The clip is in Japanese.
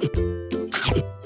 you